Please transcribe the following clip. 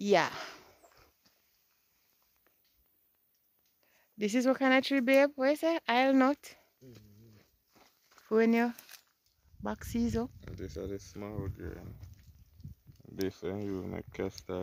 Yeah. This is what kind of tree, babe? What is it? I'll Mm. When you back season? This is the small grain. This one you make custard. Uh,